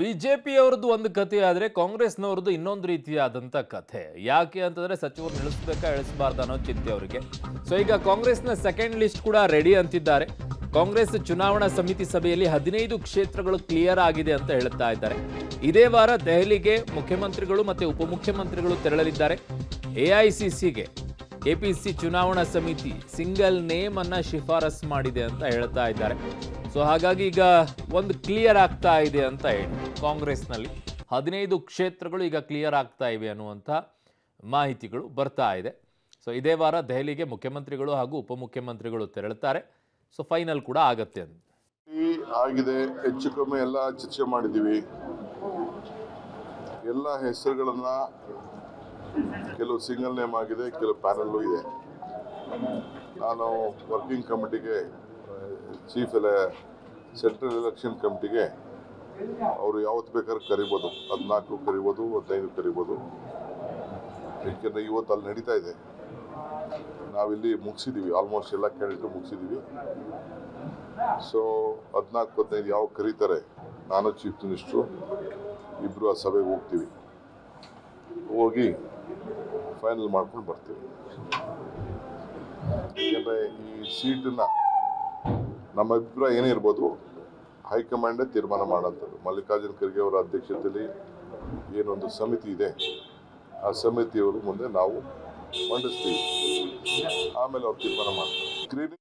ಬಿಜೆಪಿಯವರದ್ದು ಒಂದು ಕಥೆ ಆದರೆ ಕಾಂಗ್ರೆಸ್ನವ್ರದ್ದು ಇನ್ನೊಂದು ರೀತಿಯಾದಂಥ ಕಥೆ. ಯಾಕೆ ಅಂತಂದರೆ ಸಚಿವರು ನಿಲ್ಲಿಸ್ಬೇಕಾ ಇಳಿಸಬಾರ್ದು ಅನ್ನೋ ಚಿಂತೆ ಅವರಿಗೆ. ಸೊ ಈಗ ಕಾಂಗ್ರೆಸ್ನ ಸೆಕೆಂಡ್ ಲಿಸ್ಟ್ ಕೂಡ ರೆಡಿ ಅಂತಿದ್ದಾರೆ. ಕಾಂಗ್ರೆಸ್ ಚುನಾವಣಾ ಸಮಿತಿ ಸಭೆಯಲ್ಲಿ ಹದಿನೈದು ಕ್ಷೇತ್ರಗಳು ಕ್ಲಿಯರ್ ಆಗಿದೆ ಅಂತ ಹೇಳ್ತಾ ಇದ್ದಾರೆ. ಇದೇ ವಾರ ದೆಹಲಿಗೆ ಮುಖ್ಯಮಂತ್ರಿಗಳು ಮತ್ತು ಉಪಮುಖ್ಯಮಂತ್ರಿಗಳು ತೆರಳಲಿದ್ದಾರೆ. ಎಐಸಿಸಿಗೆ ಕೆಪಿಸಿ ಚುನಾವಣಾ ಸಮಿತಿ ಸಿಂಗಲ್ ನೇಮ್ ಅನ್ನ ಶಿಫಾರಸ್ ಮಾಡಿದೆ ಅಂತ ಹೇಳ್ತಾ ಇದ್ದಾರೆ. ಸೊ ಹಾಗಾಗಿ ಈಗ ಒಂದು ಕ್ಲಿಯರ್ ಆಗ್ತಾ ಇದೆ ಅಂತ ಹೇಳಿ ಕಾಂಗ್ರೆಸ್ನಲ್ಲಿ. ಹದಿನೈದು ಕ್ಷೇತ್ರಗಳು ಈಗ ಕ್ಲಿಯರ್ ಆಗ್ತಾ ಇವೆ ಅನ್ನುವಂಥ ಮಾಹಿತಿಗಳು ಬರ್ತಾ ಇದೆ. ಸೊ ಇದೇ ವಾರ ದೆಹಲಿಗೆ ಮುಖ್ಯಮಂತ್ರಿಗಳು ಹಾಗೂ ಉಪಮುಖ್ಯಮಂತ್ರಿಗಳು ತೆರಳುತ್ತಾರೆ ಸೊ ಫೈನಲ್ ಕೂಡ ಆಗತ್ತೆ ಅಂತ. ಆಗಿದೆ, ಹೆಚ್ಚು ಕಮ್ಮಿ ಎಲ್ಲ ಚರ್ಚೆ ಮಾಡಿದ್ದೀವಿ. ಎಲ್ಲ ಹೆಸರುಗಳನ್ನ ಕೆಲವು ಸಿಂಗಲ್ ನೇಮ್ ಆಗಿದೆ, ಕೆಲವು ಪ್ಯಾನಲ್ಲು ಇದೆ. ನಾನು ವರ್ಕಿಂಗ್ ಕಮಿಟಿಗೆ ಚೀಫ್ ಎಲೆ ಸೆಂಟ್ರಲ್ ಎಲೆಕ್ಷನ್ ಕಮಿಟಿಗೆ, ಅವರು ಯಾವತ್ತು ಬೇಕಾದ್ರೆ ಕರಿಬೋದು. ಹದಿನಾಲ್ಕು ಕರಿಬೋದು, ಹದಿನೈದು ಕರಿಬೋದು. ಏಕೆಂದರೆ ಇವತ್ತು ಅಲ್ಲಿ ನಡೀತಾ ಇದೆ. ನಾವಿಲ್ಲಿ ಮುಗಿಸಿದ್ದೀವಿ ಆಲ್ಮೋಸ್ಟ್ ಎಲ್ಲ ಕ್ಯಾಂಡಿಡೇಟ್ ಮುಗಿಸಿದ್ದೀವಿ ಸೊ ಹದಿನಾಲ್ಕು, ಹದಿನೈದು ಯಾವ ಕರೀತಾರೆ, ನಾನು ಚೀಫ್ ಮಿನಿಸ್ಟ್ರು ಇಬ್ಬರು ಆ ಸಭೆಗೆ ಹೋಗ್ತೀವಿ. ಹೋಗಿ ಫೈನಲ್ ಮಾಡ್ಕೊಂಡು ಬರ್ತೀವಿ. ಯಾಕೆಂದರೆ ಈ ಸೀಟನ್ನ ನಮ್ಮ ಅಭಿಪ್ರಾಯ ಏನೇ ಇರ್ಬೋದು, ಹೈಕಮಾಂಡೇ ತೀರ್ಮಾನ ಮಾಡೋಂಥದ್ದು ಮಲ್ಲಿಕಾರ್ಜುನ ಖರ್ಗೆ ಅವರ ಅಧ್ಯಕ್ಷತೆಯಲ್ಲಿ ಏನೊಂದು ಸಮಿತಿ ಇದೆ, ಆ ಸಮಿತಿಯವರು ಮುಂದೆ ನಾವು ಮಂಡಿಸ್ತೀವಿ. ಆಮೇಲೆ ಅವ್ರು ತೀರ್ಮಾನ ಮಾಡ್ತಾರೆ.